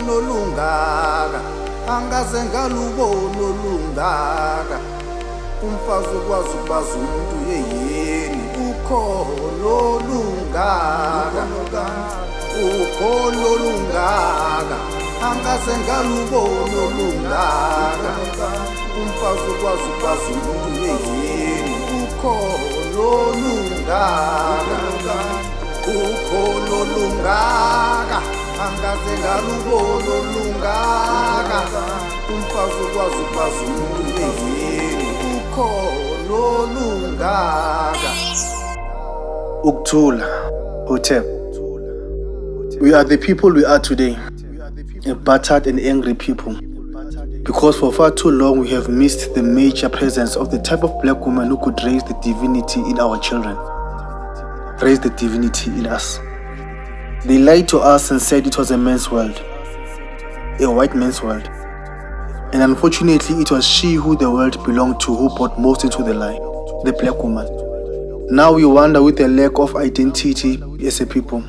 ngalubona olungaka angaze ngalubona olungaka umfazi ukwazi ukubaza umuntu yeyini ukholo olungaka ukholo olungaka angaze ngalubona olungaka umfazi ukwazi ukubaza umuntu yeyini ukholo olungaka ukholo olungaka angaze ngalubona olungaka umfazi umuntu olungaka Ukthula, Hotep. We are the people we are today, a battered and angry people. Because for far too long we have missed the major presence of the type of black woman who could raise the divinity in our children, raise the divinity in us. They lied to us and said it was a man's world, a white man's world. And unfortunately, it was she who the world belonged to who brought most into the lie, the black woman. Now we wonder with a lack of identity as a people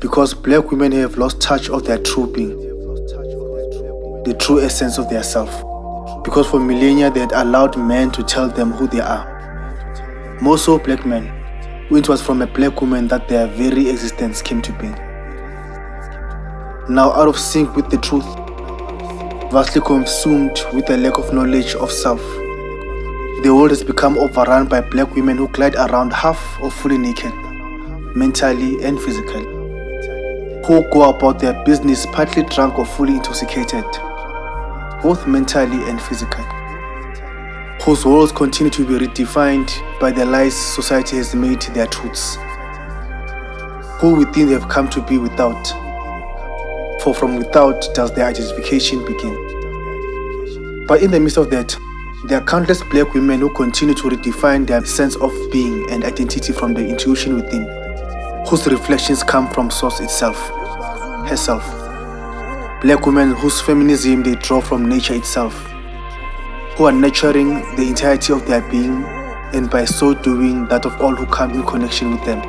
because black women have lost touch of their true being, the true essence of their self. Because for millennia they had allowed men to tell them who they are. More so black men, it was from a black woman that their very existence came to be. Now out of sync with the truth, vastly consumed with a lack of knowledge of self, the world has become overrun by black women who glide around half or fully naked, mentally and physically, who go about their business partly drunk or fully intoxicated, both mentally and physically, whose worlds continue to be redefined by the lies society has made their truths, who within they have come to be without, for from without does their identification begin. But in the midst of that, there are countless black women who continue to redefine their sense of being and identity from the intuition within, whose reflections come from source itself, herself. Black women whose feminism they draw from nature itself, who are nurturing the entirety of their being and by so doing that of all who come in connection with them.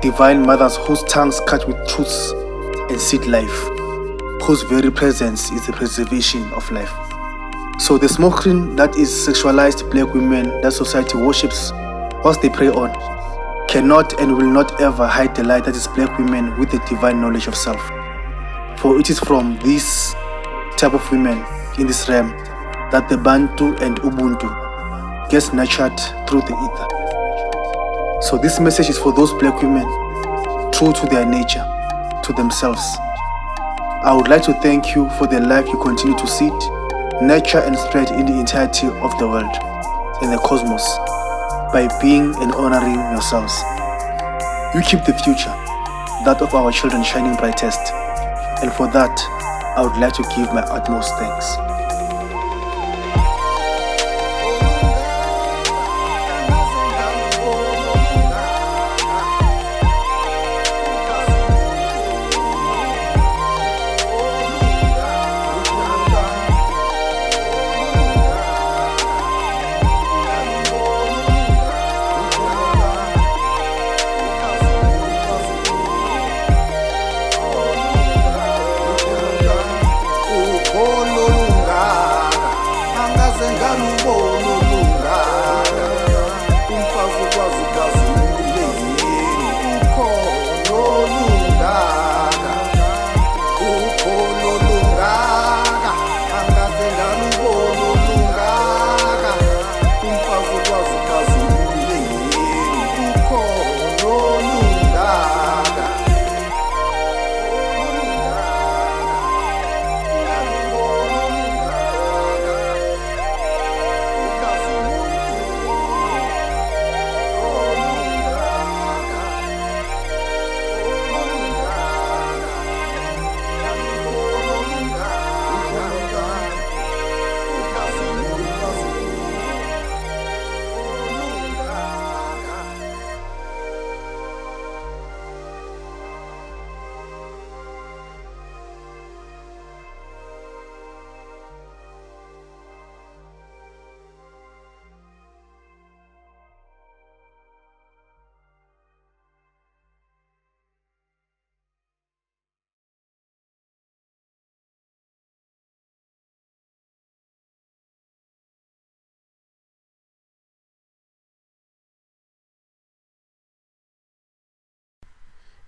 Divine mothers whose tongues cut with truths and seed life, whose very presence is the preservation of life. So the screen that is sexualized black women that society worships whilst they prey on cannot and will not ever hide the light that is black women with the divine knowledge of self. For it is from these type of women in this realm that the Bantu and Ubuntu gets nurtured through the ether. So this message is for those black women true to their nature, to themselves. I would like to thank you for the life you continue to seed nurture and spread in the entirety of the world, in the cosmos, by being and honoring yourselves. You keep the future, that of our children shining brightest, and for that, I would like to give my utmost thanks.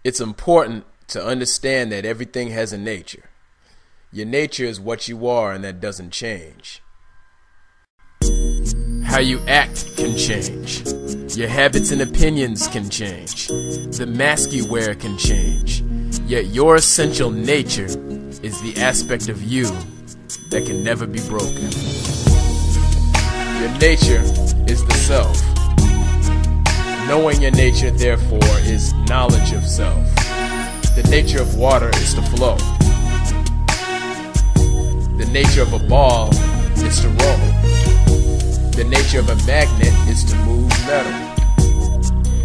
It's important to understand that everything has a nature. Your nature is what you are, and that doesn't change. How you act can change. Your habits and opinions can change. The mask you wear can change. Yet your essential nature is the aspect of you that can never be broken. Your nature is the self. Knowing your nature, therefore, is knowledge of self. The nature of water is to flow. The nature of a ball is to roll. The nature of a magnet is to move metal.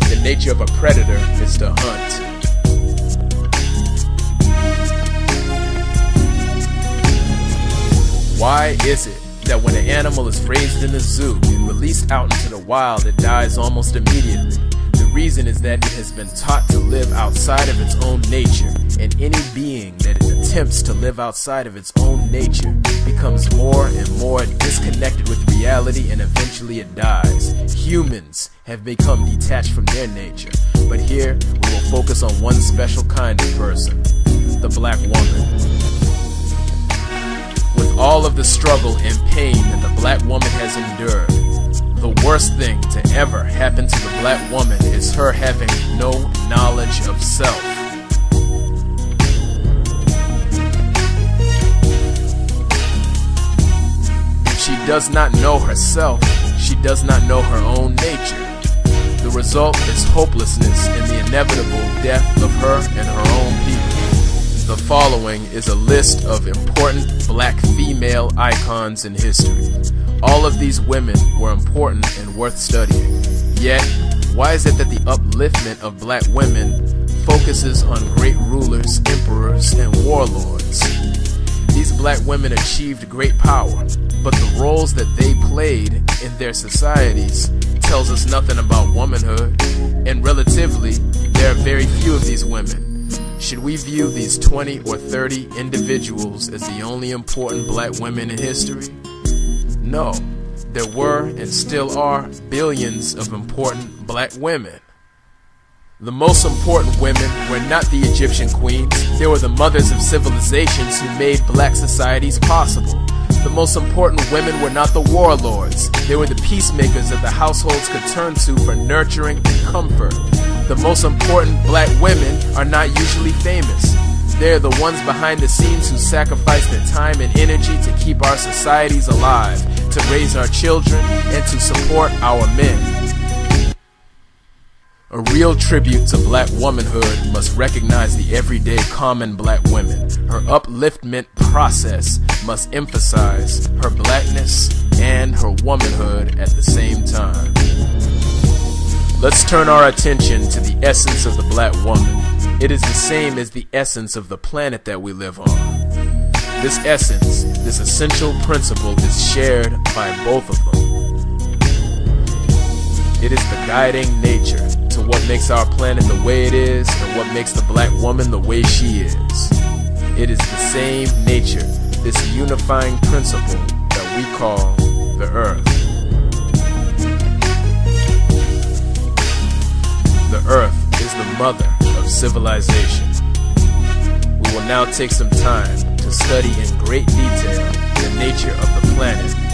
The nature of a predator is to hunt. Why is it that when an animal is raised in a zoo and released out into the wild, it dies almost immediately? The reason is that it has been taught to live outside of its own nature, and any being that attempts to live outside of its own nature becomes more and more disconnected with reality and eventually it dies. Humans have become detached from their nature, but here we will focus on one special kind of person the black woman with all of the struggle and pain that the black woman has endured. The worst thing to ever happen to the black woman is her having no knowledge of self. If she does not know herself, she does not know her own nature. The result is hopelessness and the inevitable death of her and her own people. The following is a list of important black female icons in history. All of these women were important and worth studying. Yet, why is it that the upliftment of black women focuses on great rulers, emperors, and warlords? These black women achieved great power, but the roles that they played in their societies tells us nothing about womanhood, and relatively, there are very few of these women. Should we view these 20 or 30 individuals as the only important black women in history? No, there were and still are billions of important black women. The most important women were not the Egyptian queens, they were the mothers of civilizations who made black societies possible. The most important women were not the warlords, they were the peacemakers that the households could turn to for nurturing and comfort. The most important black women are not usually famous. They're the ones behind the scenes who sacrifice their time and energy to keep our societies alive, to raise our children, and to support our men. A real tribute to black womanhood must recognize the everyday common black women. Her upliftment process must emphasize her blackness and her womanhood at the same time. Let's turn our attention to the essence of the black woman. It is the same as the essence of the planet that we live on. This essence, this essential principle, is shared by both of them. It is the guiding nature what makes our planet the way it is and what makes the black woman the way she is. It is the same nature, this unifying principle that we call the earth. The Earth is the mother of civilization. We will now take some time to study in great detail the nature of the planet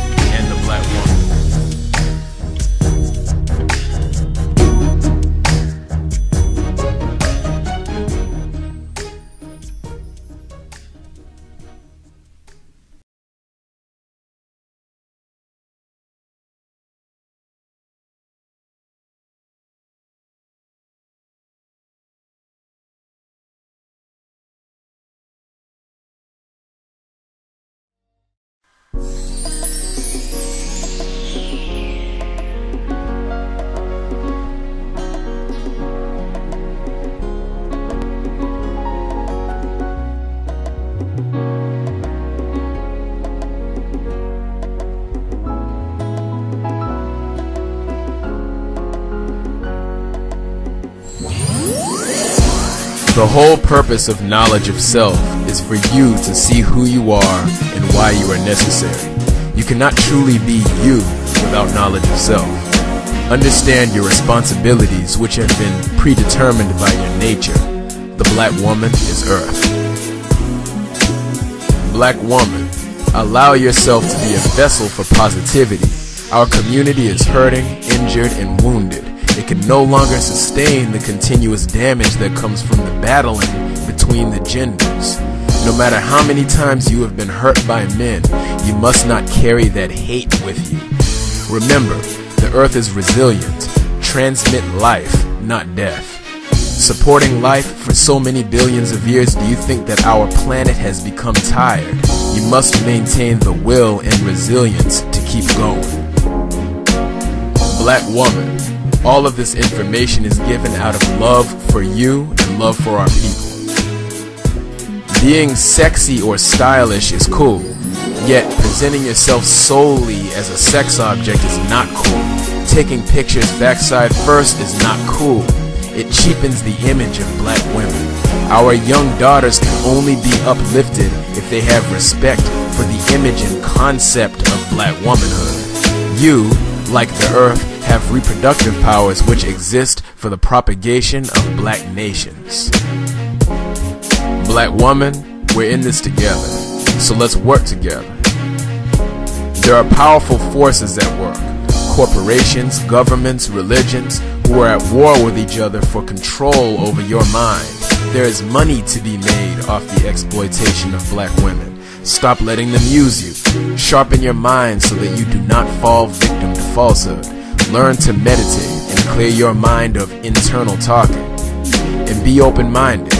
The whole purpose of knowledge of self is for you to see who you are why you are necessary. You cannot truly be you without knowledge of self. Understand your responsibilities which have been predetermined by your nature. The black woman is Earth. Black woman, allow yourself to be a vessel for positivity. Our community is hurting, injured, and wounded. It can no longer sustain the continuous damage that comes from the battling between the genders. No matter how many times you have been hurt by men, you must not carry that hate with you. Remember, the earth is resilient. Transmit life, not death. Supporting life for so many billions of years, do you think that our planet has become tired? You must maintain the will and resilience to keep going. Black woman, all of this information is given out of love for you and love for our people. Being sexy or stylish is cool, yet presenting yourself solely as a sex object is not cool. Taking pictures backside first is not cool. It cheapens the image of black women. Our young daughters can only be uplifted if they have respect for the image and concept of black womanhood. You, like the earth, have reproductive powers which exist for the propagation of black nations. Black woman, we're in this together, so let's work together. There are powerful forces at work corporations, governments, religions who are at war with each other for control over your mind. There is money to be made off the exploitation of black women. Stop letting them use you. Sharpen your mind so that you do not fall victim to falsehood. Learn to meditate and clear your mind of internal talking. And be open minded.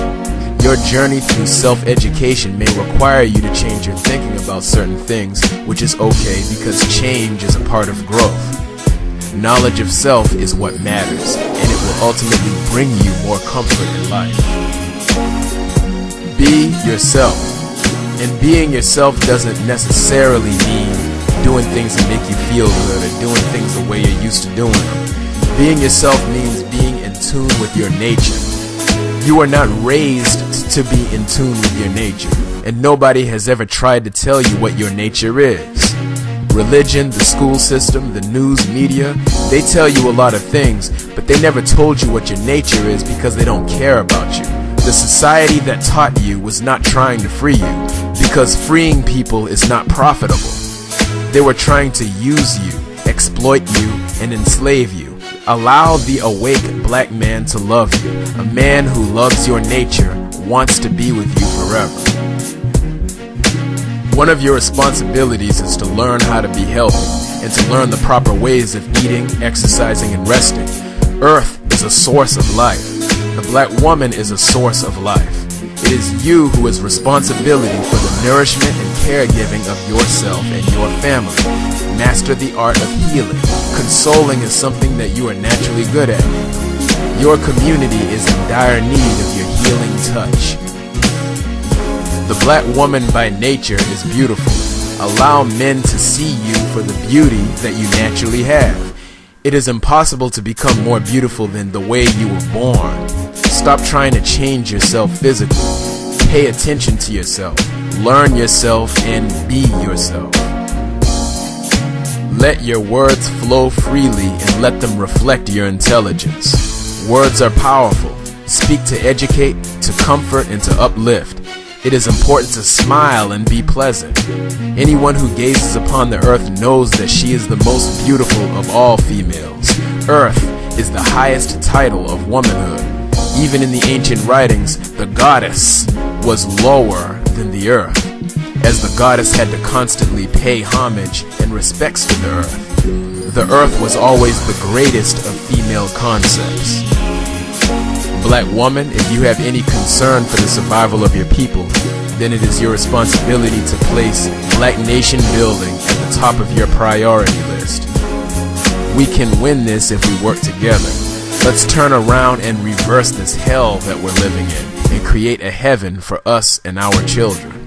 Your journey through self education may require you to change your thinking about certain things, which is okay because change is a part of growth. Knowledge of self is what matters, and it will ultimately bring you more comfort in life. Be yourself. And being yourself doesn't necessarily mean doing things that make you feel good or doing things the way you're used to doing them. Being yourself means being in tune with your nature. You are not raised to be in tune with your nature, and nobody has ever tried to tell you what your nature is. Religion, the school system, the news media, they tell you a lot of things, but they never told you what your nature is because they don't care about you. The society that taught you was not trying to free you because freeing people is not profitable. They were trying to use you, exploit you, and enslave you. Allow the awake black man to love you. A man who loves your nature wants to be with you forever. One of your responsibilities is to learn how to be healthy and to learn the proper ways of eating, exercising, and resting. Earth is a source of life. The black woman is a source of life. It is you who is responsibility for the nourishment and caregiving of yourself and your family. Master the art of healing. Consoling is something that you are naturally good at. Your community is in dire need of your healing touch. The black woman by nature is beautiful. Allow men to see you for the beauty that you naturally have. It is impossible to become more beautiful than the way you were born. Stop trying to change yourself physically. Pay attention to yourself. Learn yourself and be yourself. Let your words flow freely and let them reflect your intelligence. Words are powerful. Speak to educate, to comfort, and to uplift. It is important to smile and be pleasant. Anyone who gazes upon the earth knows that she is the most beautiful of all females. Earth is the highest title of womanhood. Even in the ancient writings, the goddess was lower than the earth, as the goddess had to constantly pay homage and respects to the earth. The earth was always the greatest of female concepts. Black woman, if you have any concern for the survival of your people, then it is your responsibility to place black nation building at the top of your priority list. We can win this if we work together. Let's turn around and reverse this hell that we're living in and create a heaven for us and our children.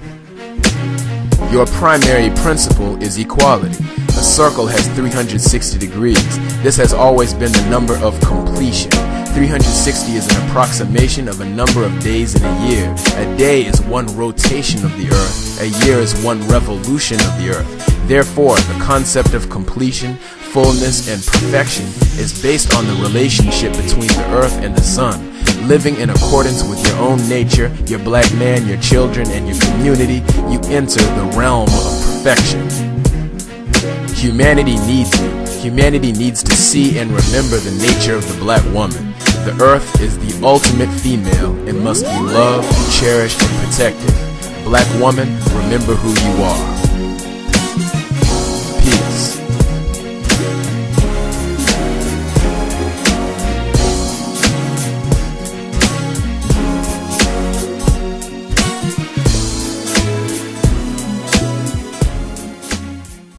Your primary principle is equality. A circle has 360 degrees. This has always been the number of completion. 360 is an approximation of a number of days in a year. A day is one rotation of the earth. A year is one revolution of the earth. Therefore, the concept of completion, fullness, and perfection is based on the relationship between the earth and the sun. living in accordance with your own nature, your black man, your children, and your community, you enter the realm of perfection. Humanity needs you. Humanity needs to see and remember the nature of the black woman. The earth is the ultimate female and must be loved, cherished, and protected. Black woman, remember who you are.